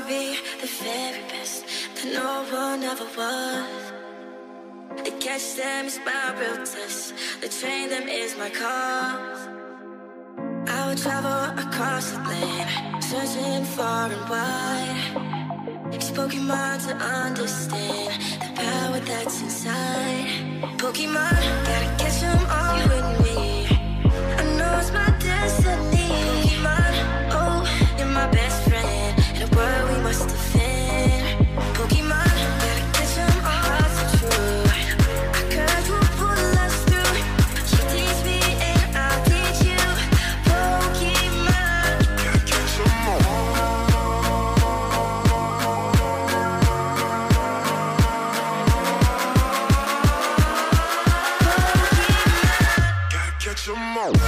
wanna be the very best that no one ever was. The catch them is my real test. The train them is my cause. I would travel across the land, searching far and wide. Spoken mind to understand the power that's inside.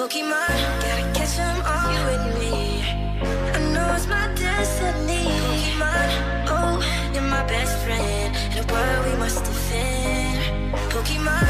Pokemon, gotta catch 'em all you and me. I know it's my destiny. Pokemon, oh, you're my best friend. In a world we must defend. Pokemon,